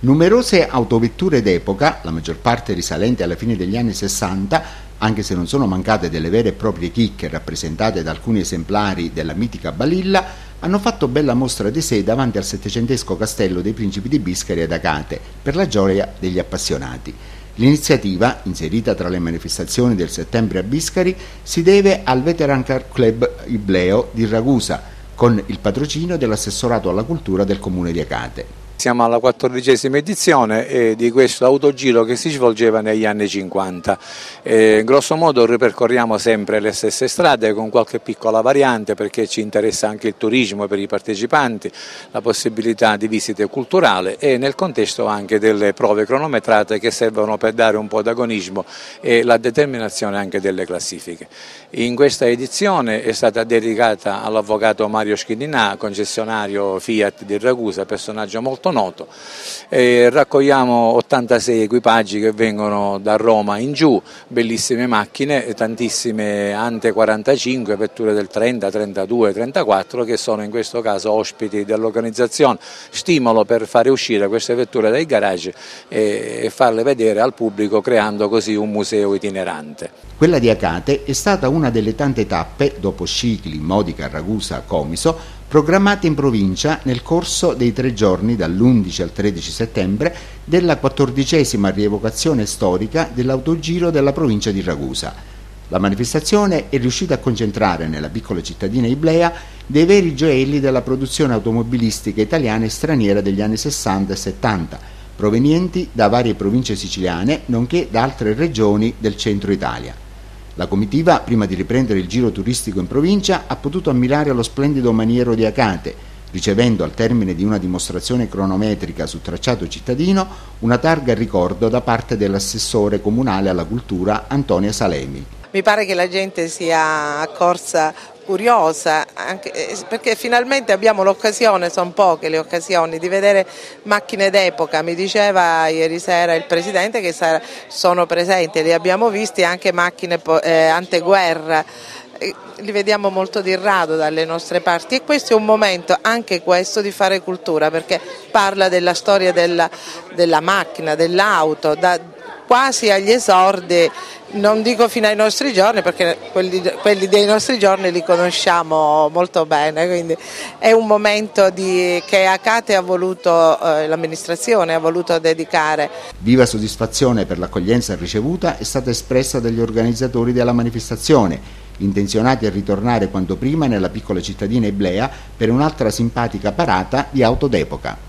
Numerose autovetture d'epoca, la maggior parte risalenti alla fine degli anni 60, anche se non sono mancate delle vere e proprie chicche rappresentate da alcuni esemplari della mitica Balilla, hanno fatto bella mostra di sé davanti al settecentesco castello dei principi di Biscari ad Acate, per la gioia degli appassionati. L'iniziativa, inserita tra le manifestazioni del settembre a Biscari, si deve al Veteran Car Club Ibleo di Ragusa, con il patrocinio dell'assessorato alla cultura del comune di Acate. Siamo alla quattordicesima edizione di questo autogiro che si svolgeva negli anni 50. Eh, grosso modo ripercorriamo sempre le stesse strade con qualche piccola variante perché ci interessa anche il turismo per i partecipanti, la possibilità di visite culturali e nel contesto anche delle prove cronometrate che servono per dare un po' d'agonismo e la determinazione anche delle classifiche. In questa edizione è stata dedicata all'avvocato Mario Schidinà, concessionario Fiat di Ragusa, personaggio molto molto noto. E raccogliamo 86 equipaggi che vengono da Roma in giù, bellissime macchine, tantissime Ante 45, vetture del 30, 32, 34 che sono in questo caso ospiti dell'organizzazione. Stimolo per fare uscire queste vetture dai garage e farle vedere al pubblico creando così un museo itinerante. Quella di Acate è stata una delle tante tappe, dopo Scicli, Modica, Ragusa, Comiso, programmate in provincia nel corso dei tre giorni dall'11 al 13 settembre della quattordicesima rievocazione storica dell'autogiro della provincia di Ragusa. La manifestazione è riuscita a concentrare nella piccola cittadina Iblea dei veri gioielli della produzione automobilistica italiana e straniera degli anni 60 e 70, provenienti da varie province siciliane nonché da altre regioni del centro Italia. La comitiva, prima di riprendere il giro turistico in provincia, ha potuto ammirare lo splendido maniero di Acate, ricevendo al termine di una dimostrazione cronometrica su tracciato cittadino una targa a ricordo da parte dell'assessore comunale alla cultura Antonia Salemi. Mi pare che la gente sia accorsa curiosa, anche, eh, perché finalmente abbiamo l'occasione, sono poche le occasioni, di vedere macchine d'epoca. Mi diceva ieri sera il Presidente che sono presenti, li abbiamo visti anche macchine eh, anteguerra li vediamo molto di rado dalle nostre parti e questo è un momento anche questo di fare cultura perché parla della storia della, della macchina, dell'auto, quasi agli esordi, non dico fino ai nostri giorni perché quelli, quelli dei nostri giorni li conosciamo molto bene, quindi è un momento di, che Acate ha voluto, eh, l'amministrazione ha voluto dedicare. Viva soddisfazione per l'accoglienza ricevuta è stata espressa dagli organizzatori della manifestazione intenzionati a ritornare quanto prima nella piccola cittadina Eblea per un'altra simpatica parata di auto d'epoca.